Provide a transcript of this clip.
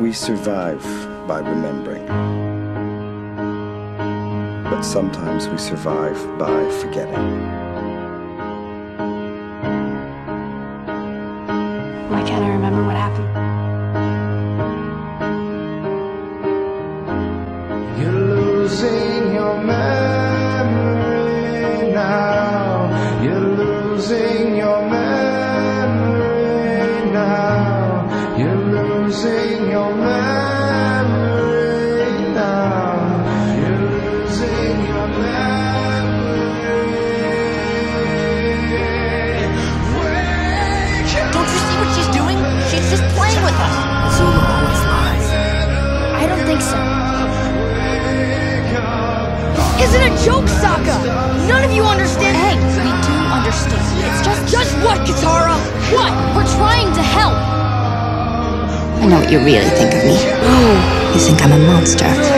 We survive by remembering. But sometimes we survive by forgetting. Why can't I remember what happened? You're losing joke, Sokka! None of you understand. Hey, we do understand. It's just Just what, Katara? What? we're trying to help. I know what you really think of me. Oh. You think I'm a monster.